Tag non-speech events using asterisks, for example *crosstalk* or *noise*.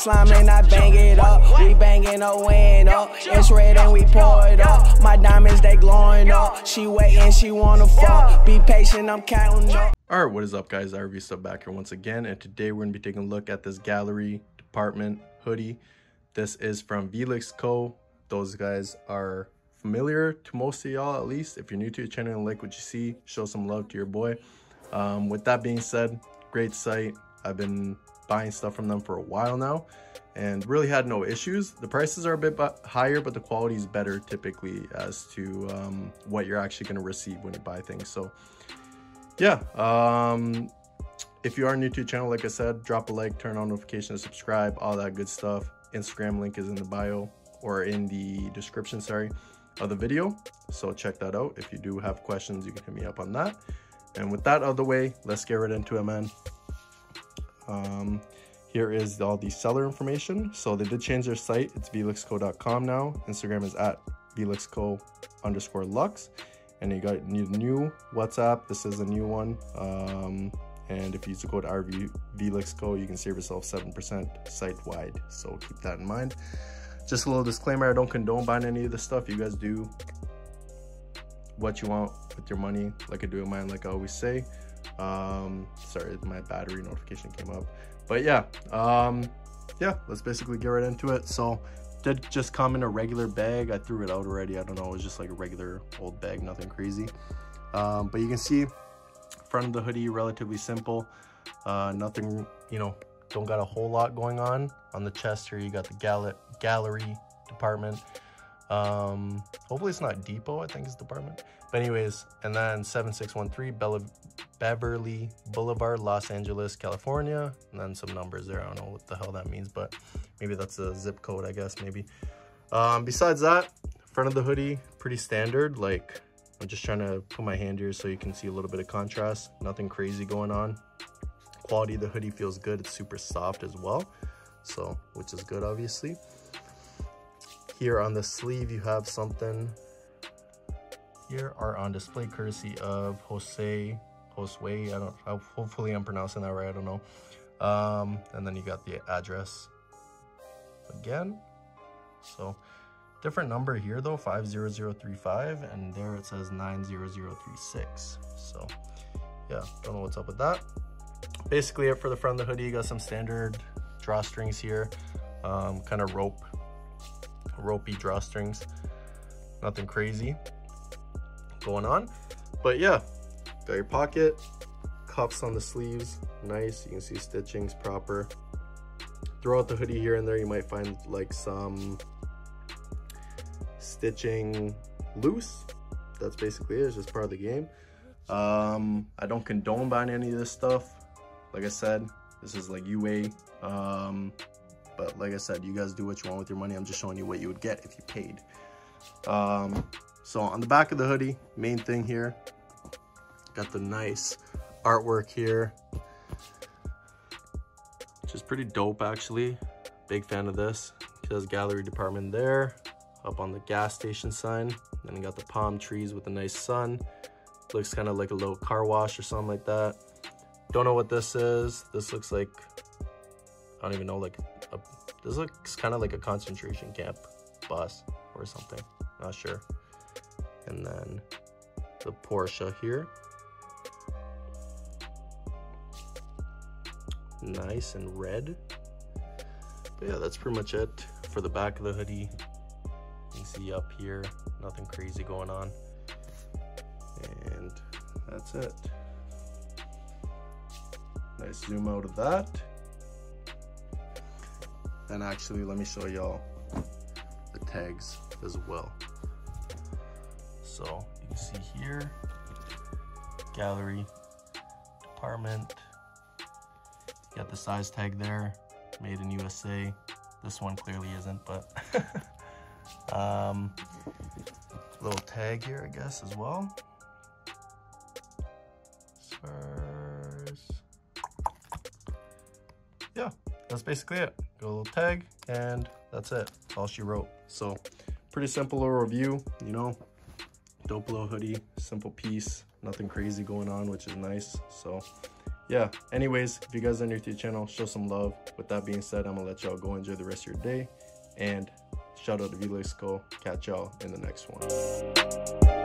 slime and I bang it up. We banging a window. It's red and we pour it up. My diamonds, they glowing up. She waiting, she wanna. Be patient, I'm counting up. Alright, what is up guys? iReviewStuff back here once again and today we're to be taking a look at this gallery department hoodie. This is from Vlixco. Those guys are familiar to most of y'all at least. If you're new to the channel and like what you see, show some love to your boy. Um, with that being said, great site. I've been buying stuff from them for a while now and really had no issues. The prices are a bit higher, but the quality is better typically as to um, what you're actually going to receive when you buy things. So yeah, um, if you are new to the channel, like I said, drop a like, turn on notifications, subscribe, all that good stuff. Instagram link is in the bio or in the description, sorry, of the video. So check that out. If you do have questions, you can hit me up on that. And with that out of the way, let's get right into it, man. Um, here is all the seller information. So they did change their site. It's vlixco.com now. Instagram is at velixco underscore lux and you got new, new WhatsApp. This is a new one. Um, and if you use the code IREVIEWVLIXCO, you can save yourself 7% site-wide. So keep that in mind. Just a little disclaimer, I don't condone buying any of this stuff. You guys do what you want with your money, like I do with mine, like I always say. Um, sorry, my battery notification came up. But yeah, um, yeah, let's basically get right into it. So did just come in a regular bag. I threw it out already. I don't know. It was just like a regular old bag, nothing crazy. Um, but you can see front of the hoodie, relatively simple. Uh, nothing, you know, don't got a whole lot going on. On the chest here, you got the gall gallery department. Um, hopefully it's not depot, I think it's department. But anyways, and then 7613 Bella, Beverly Boulevard, Los Angeles, California. And then some numbers there. I don't know what the hell that means, but maybe that's a zip code, I guess, maybe. Um, besides that, front of the hoodie, pretty standard. Like, I'm just trying to put my hand here so you can see a little bit of contrast. Nothing crazy going on. Quality of the hoodie feels good. It's super soft as well. So, which is good, obviously. Here on the sleeve, you have something here are on display courtesy of Jose, Josue, I don't, hopefully I'm pronouncing that right, I don't know. Um, and then you got the address again. So different number here though, 50035, and there it says 90036. So yeah, don't know what's up with that. Basically it for the front of the hoodie, you got some standard drawstrings here, um, kind of rope ropey drawstrings. Nothing crazy going on. But yeah, got your pocket, cuffs on the sleeves, nice. You can see stitching's proper. Throughout the hoodie here and there, you might find like some stitching loose. That's basically it, it's just part of the game. Um, I don't condone buying any of this stuff. Like I said, this is like UA. Um, but like I said, you guys do what you want with your money. I'm just showing you what you would get if you paid. Um, so on the back of the hoodie, main thing here, got the nice artwork here, which is pretty dope actually. Big fan of this. It has gallery department there, up on the gas station sign. Then you got the palm trees with a nice sun. Looks kind of like a little car wash or something like that. Don't know what this is. This looks like, I don't even know, like this looks kind of like a concentration camp bus or something. Not sure. And then the Porsche here. Nice and red. But yeah, that's pretty much it for the back of the hoodie. You can see up here, nothing crazy going on. And that's it. Nice zoom out of that. And actually, let me show y'all the tags as well. So you can see here, gallery, department, you got the size tag there, made in USA. This one clearly isn't, but *laughs* um, little tag here, I guess, as well. Yeah, that's basically it. A little tag, and that's it. That's all she wrote. So pretty simple little review, you know, dope little hoodie, simple piece, nothing crazy going on, which is nice. So yeah, anyways, if you guys are new to the channel, show some love. With that being said, I'm gonna let y'all go enjoy the rest of your day. And shout out to Vlixco. Catch y'all in the next one.